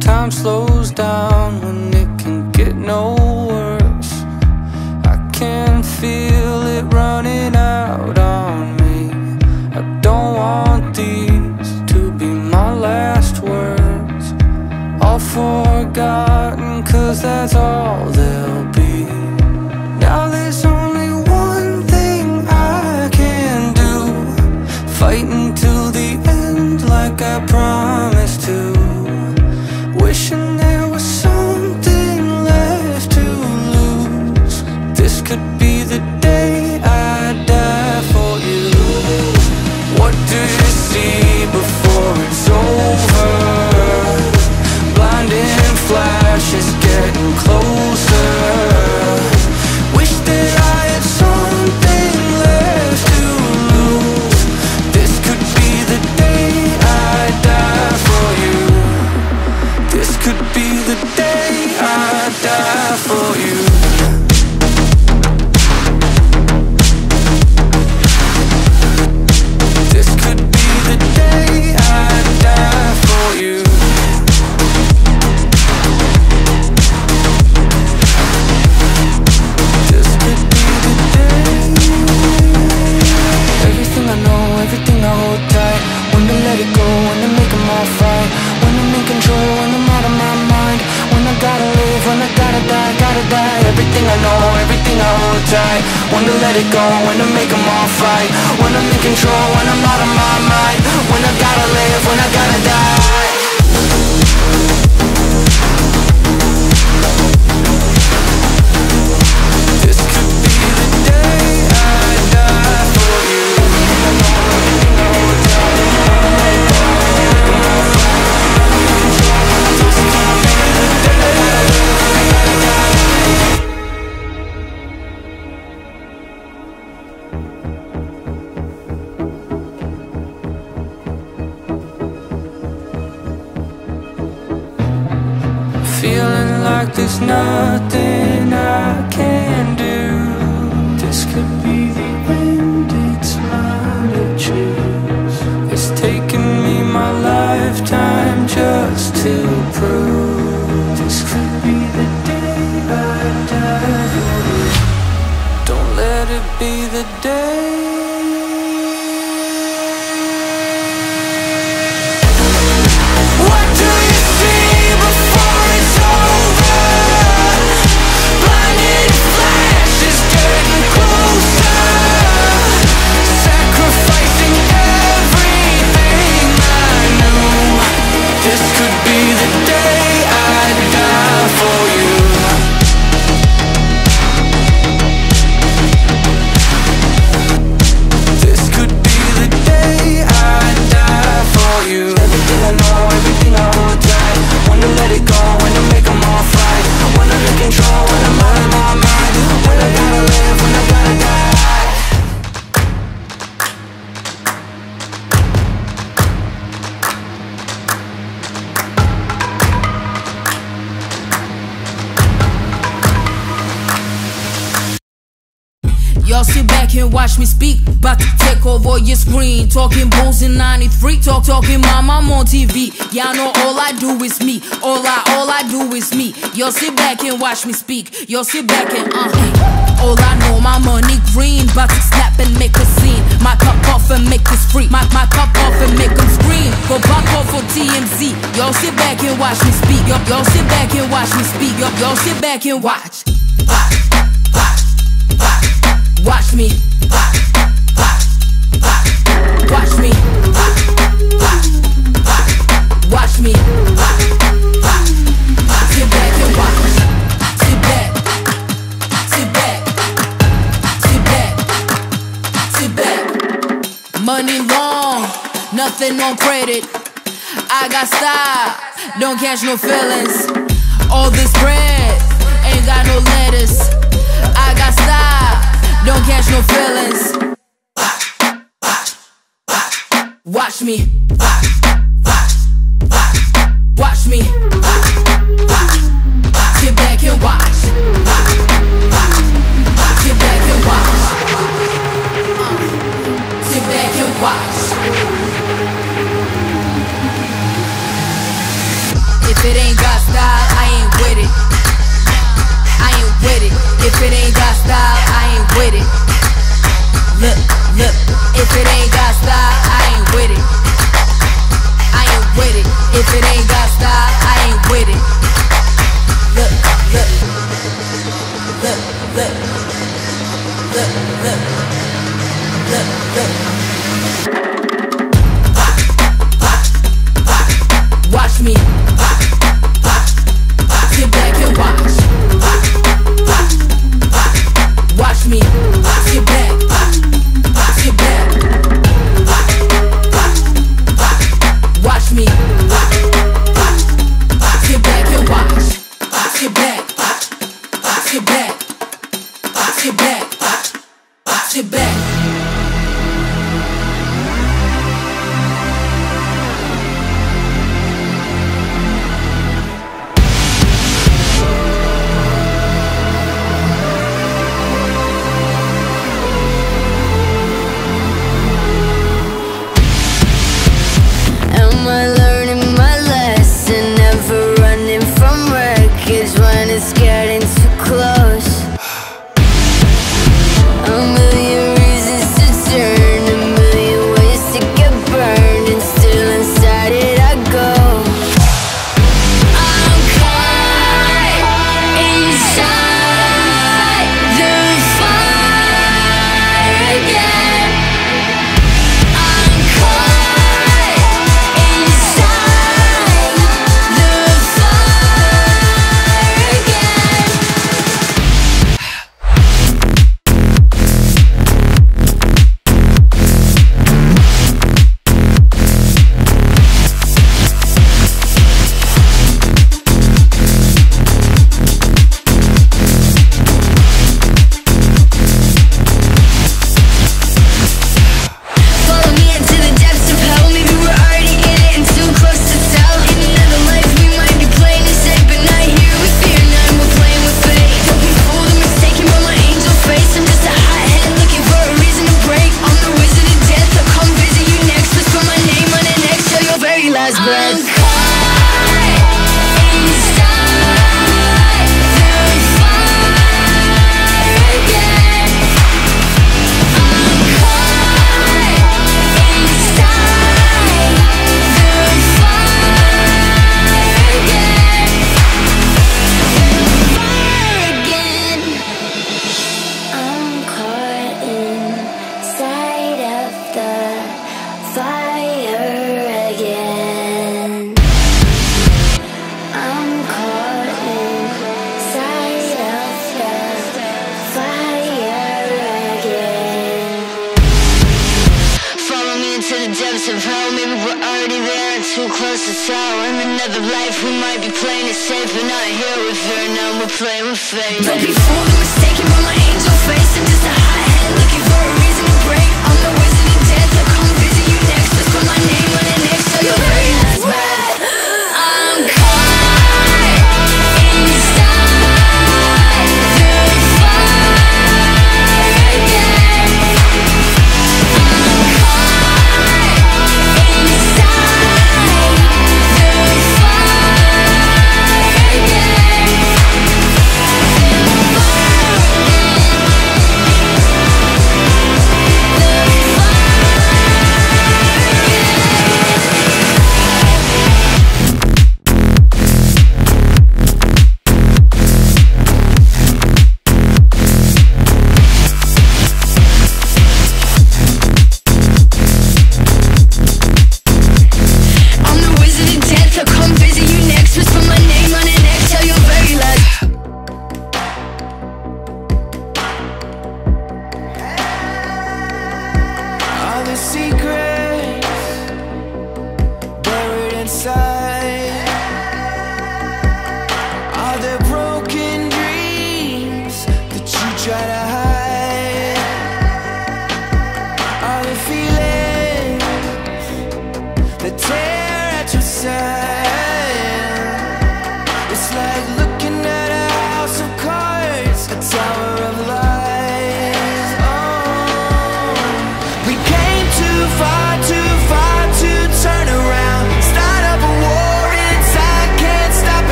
Time slows down when it can get no worse. I can feel it running out on me. I don't want these to be my last words. All forgotten, cause that's all When to let it go, when to make 'em all fight. When I'm in control, when I'm out of my mind. When I gotta live, when I gotta die. Feeling like there's nothing I can do. This could be the end, it's mine choose. It's taken me my lifetime just to prove. Back and watch me speak. About to take over your screen. Talking bulls in 93. Talk, talking mom, I'm on TV. Y'all know all I do is me. All I, all I do is me. Y'all sit back and watch me speak. Y'all sit back and, uh, hey. All I know, my money green. About to snap and make a scene. My cup off and make this free. My, my cup off and make them scream. Go back off for TMZ. Y'all sit back and watch me speak. Y'all, sit back and watch me speak. Y'all, sit back and. Watch, watch, watch. Watch me. Watch, watch, watch. Watch me. Watch, watch, watch. Watch me. Watch, watch, watch. Sit back and watch. Sit back. Sit back. Sit back. Sit back. Money long, nothing on credit. I got style, don't catch no feelings. All this bread ain't got no lettuce. I got style, don't catch no feelings. Watch, watch, watch, watch me. Watch, watch, watch, watch me. Watch, watch, watch. Get back and watch. Watch, watch, watch. Get back and watch. Get back and watch. If it ain't got style, I ain't with it. I ain't with it. If it ain't got style with it. it back. of home maybe we're already there. And too close to tell In another life we might be playing it safe. But not here with fear, now we're playing with fate. Don't be fooled or my angel face I'm just a hothead looking for a reason to break. I'm the wizard of death, I'll come visit you next. Just call my name on an X, so you'll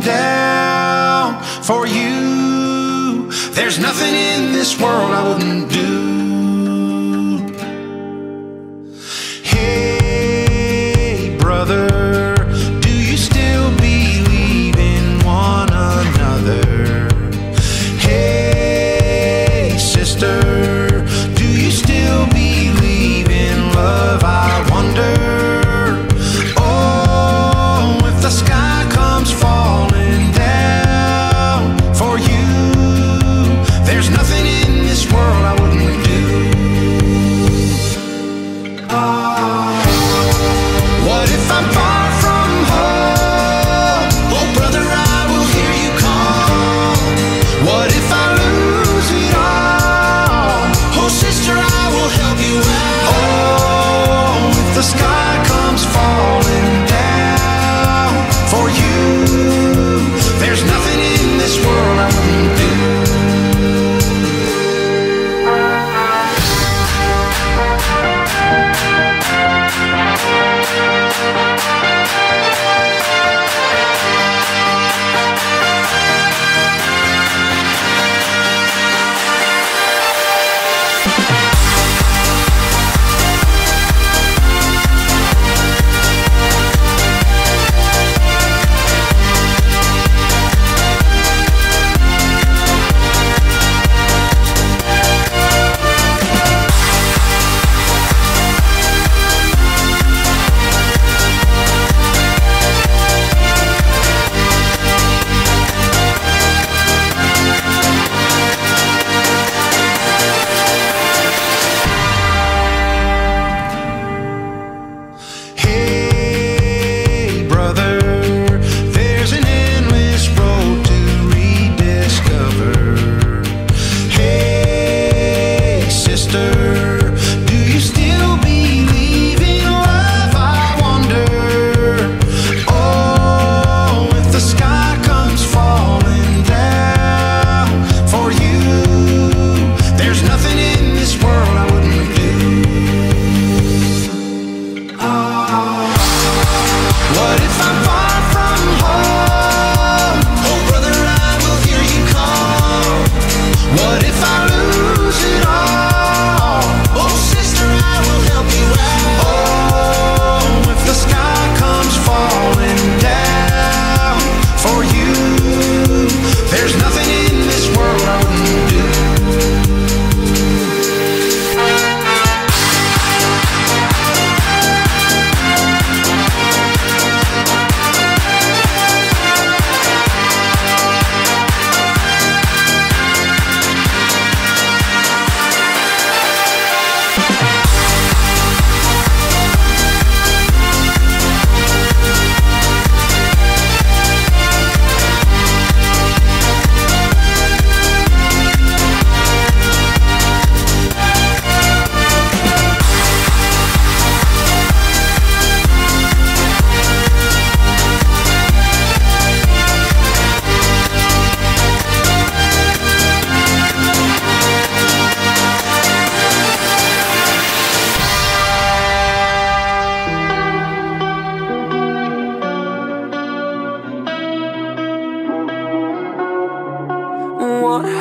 down for you. There's nothing in this world I wouldn't do.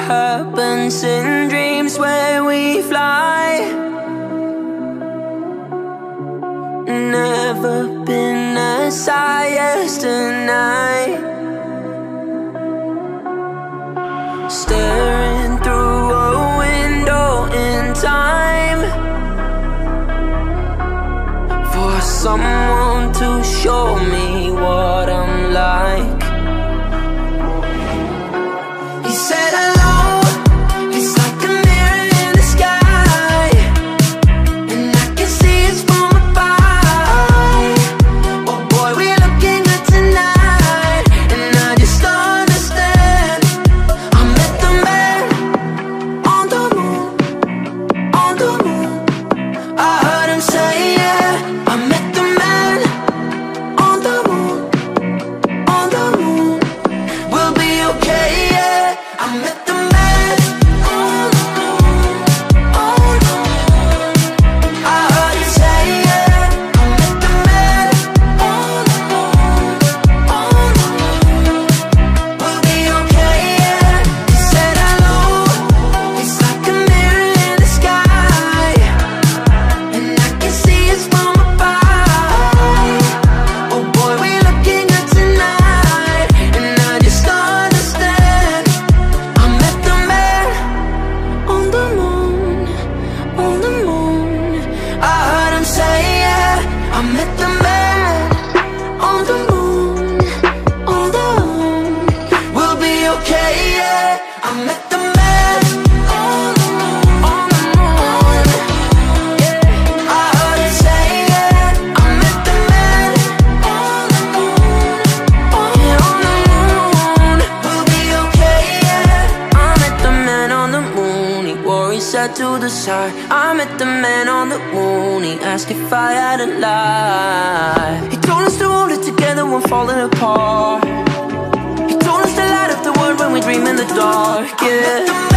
happens in dreams where we fly. Never been as high as tonight. Staring through a window in time for someone to show me what. falling apart. You told us to light up the world when we dream in the dark, yeah.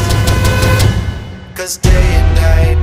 Cause day and night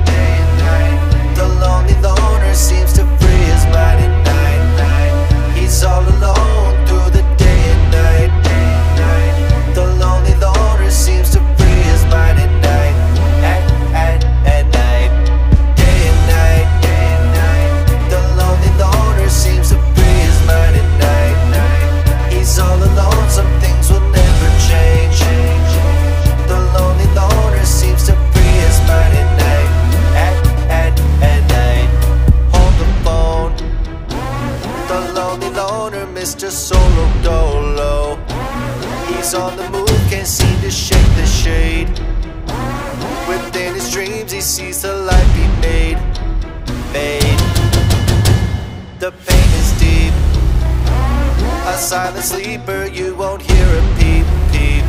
silent sleeper, you won't hear a peep, peep.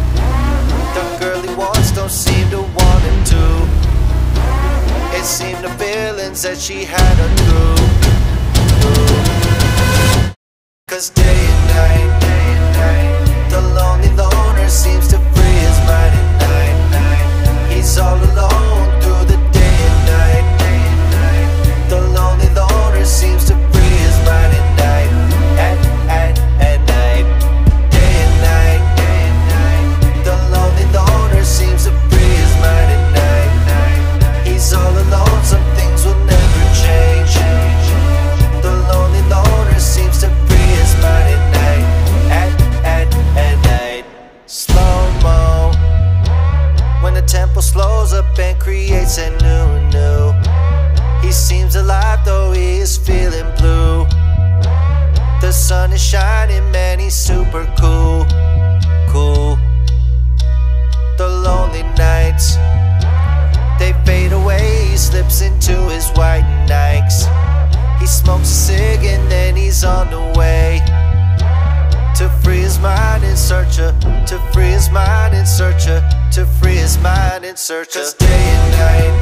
The girly ones don't seem to want him too. It seemed the feelings that she had a through. Cause day and night, day and night, the lonely loner seems to free his mind at night, night. He's all alone. to free his mind in search of day and night.